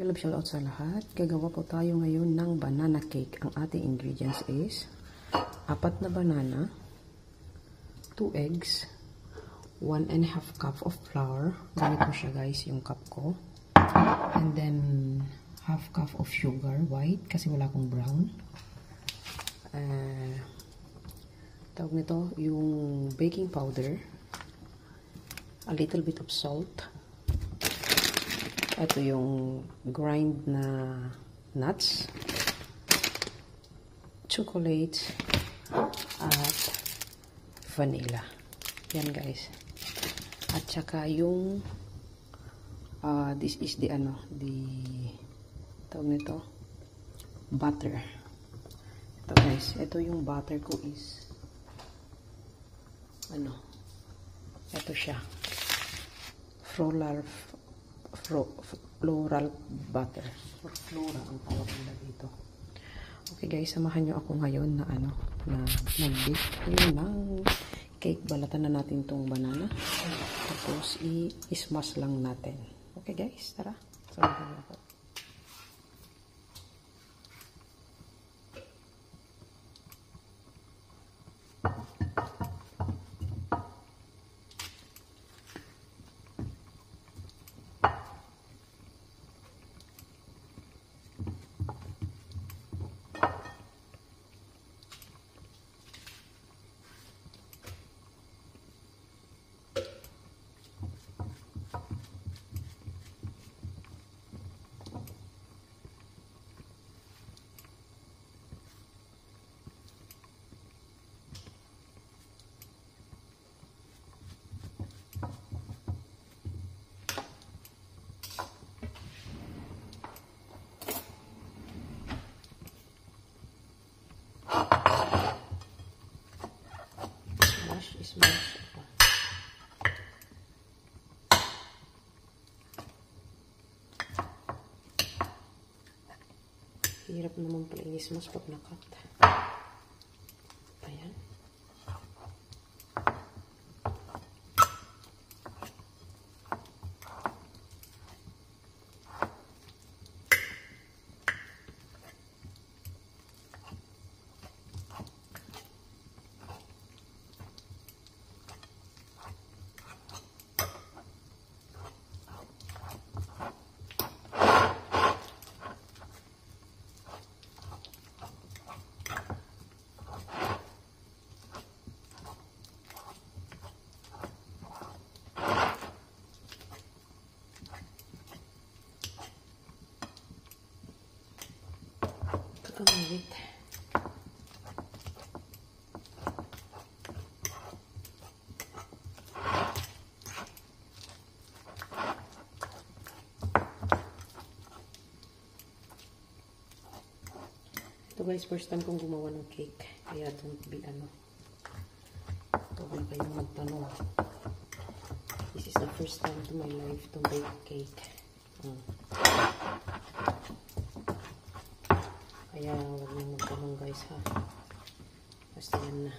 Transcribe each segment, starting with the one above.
love shout out sa lahat. Gagawa po tayo ngayon ng banana cake. Ang ating ingredients is apat na banana, 2 eggs, 1 and a half cup of flour. Ganito siya guys, yung cup ko. And then, half cup of sugar, white, kasi wala akong brown. Uh, tawag nito, yung baking powder, a little bit of salt, ito yung grind na nuts, chocolate, at vanilla. Yan guys. At saka yung uh, this is the ano, the tawag nito, butter. Ito guys, ito yung butter ko is ano, ito siya. Floral fro, floral butter. Or flora ang tawag nila dito. Okay guys, samahan nyo ako ngayon na ano, na mag-bake ng cake. Balatan na natin tong banana. Tapos i-smash lang natin. Okay guys, tara. Samahan nyo ako. smash ito. Hirap naman pala inismas pag nakat. Ayan. Kamawit. Ito guys, first time kong gumawa ng cake. Kaya be ano. Huwag na kayong magtanong. This is the first time to my life to bake cake. Hmm. Kaya huwag nang magtanong guys ha. Basta yan na.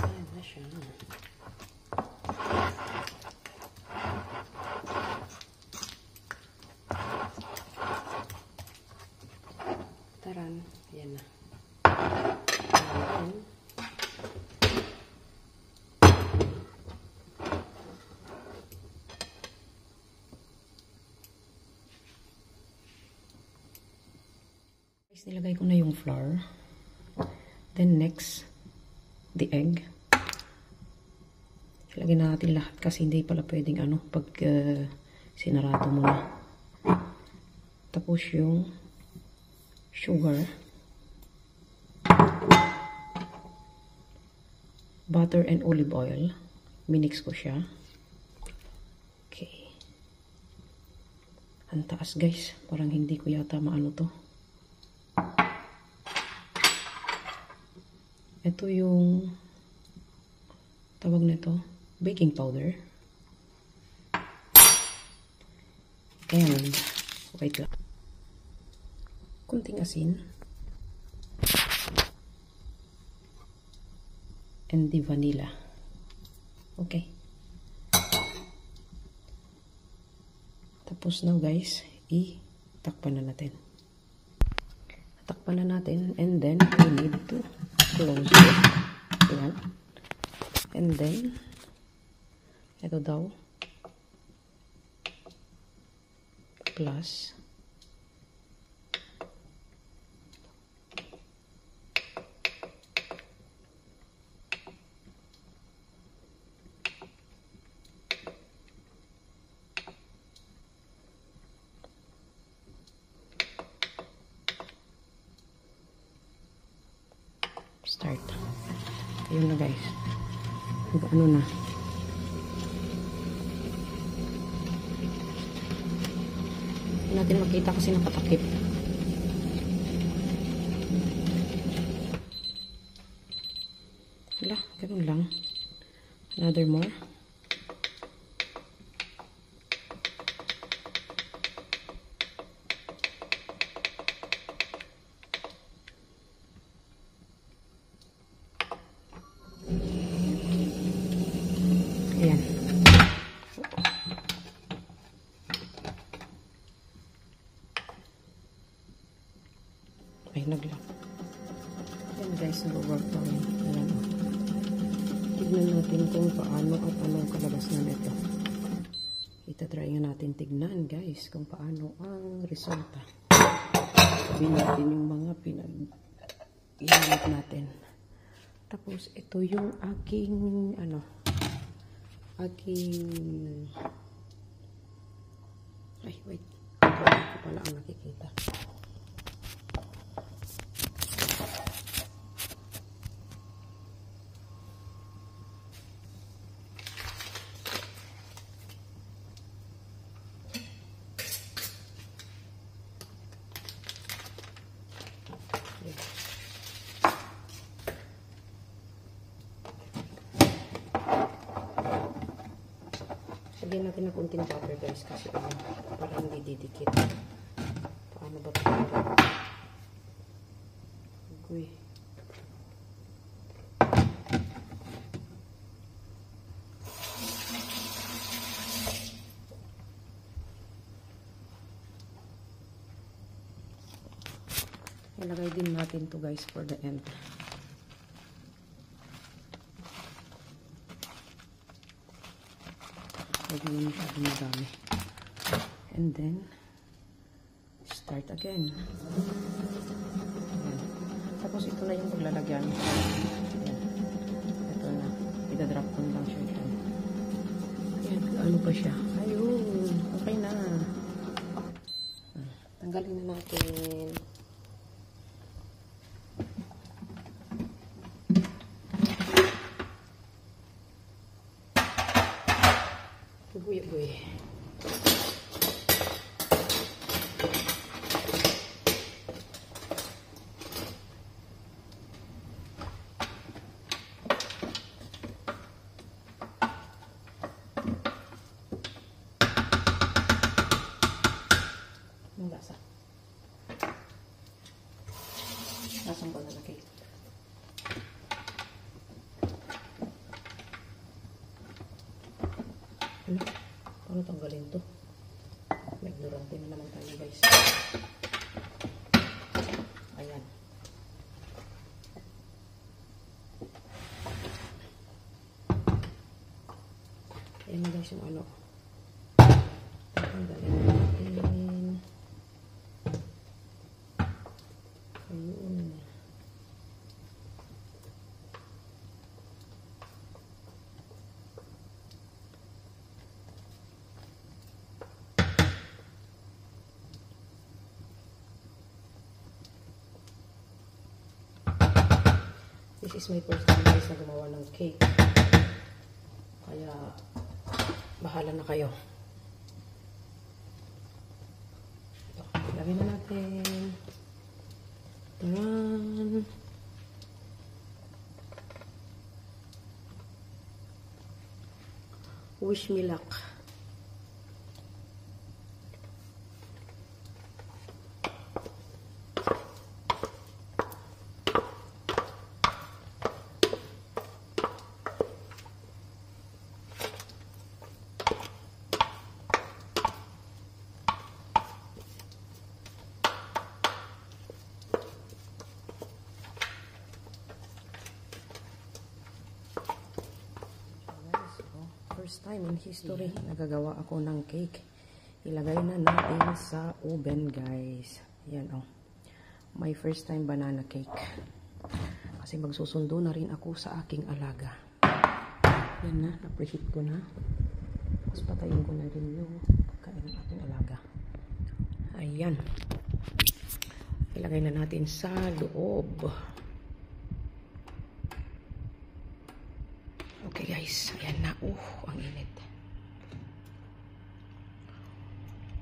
Ayan na siya. Taran. Ayan na. Ayan. Guys, nilagay ko na yung flour. Then next, the egg. Ilagay na natin lahat kasi hindi pala pwedeng ano pag uh, sinarado mo na. Tapos yung sugar. Butter and olive oil. Minix ko siya. Okay. Ang taas guys. Parang hindi ko yata maano to. Ito yung tawag nito, baking powder. And, wait lang. Kunting asin. and the vanilla. Okay. Tapos now guys, i-takpan na natin. Takpan na natin and then we need to close it. Ayan. And then, ito daw, plus start. Ayun na guys. Ano na. Hindi natin makita kasi nakatakip. Wala, ganun lang. Another more. Ayan. Ay, naglock. Ayan guys, nag-work pa rin. Ayan. Tignan natin kung paano at anong kalabas na nito. Itatry nga natin tignan guys kung paano ang resulta. Sabihin natin yung mga pinag ihanap natin. Tapos, ito yung aking, ano, aking, ay, wait, ito pala ang nakikita. Natin ng kunting butter guys kasi ano, para hindi didikit. Paano ba ito? Uy. Ilagay din natin to guys for the end. Huwag mo madami. And then, start again. Ayan. Tapos ito na yung paglalagyan. Ayan. Ito na. Ida-drop ko lang siya dyan. Ayan, ano pa siya? Ayun, okay na. Ah, Tanggalin na natin. Buya-buya. Ang lasa. Lasang ko na laki. Ano? Paano tanggalin to? May na naman tayo guys. Ayan. Ayan na guys yung ano. Tanggalin natin. Ayun. This is my first time guys na gumawa ng cake. Kaya, bahala na kayo. Ito, lagyan na natin. Taran. Wish me luck. first time in history, nagagawa ako ng cake. Ilagay na natin sa oven, guys. Yan, oh. My first time banana cake. Kasi magsusundo na rin ako sa aking alaga. Yan na, na-preheat ko na. Tapos patayin ko na rin yung pagkain ng aking alaga. Ayan. Ilagay na natin sa loob. Okay guys, ayan na. Uh, ang init.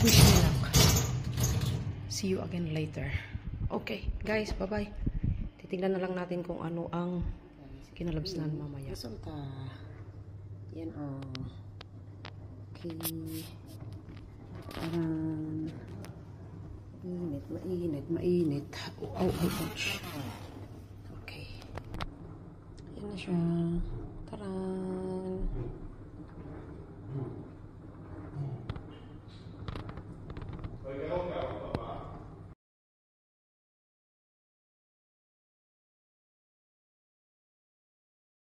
Wish me luck. See you again later. Okay, guys, bye-bye. Titignan na lang natin kung ano ang kinalabsnan mamaya. Resulta. Yan o. Okay. Parang mainit, mainit, mainit. Oh, oh, oh, ouch. Okay. Ayan na siya. 따란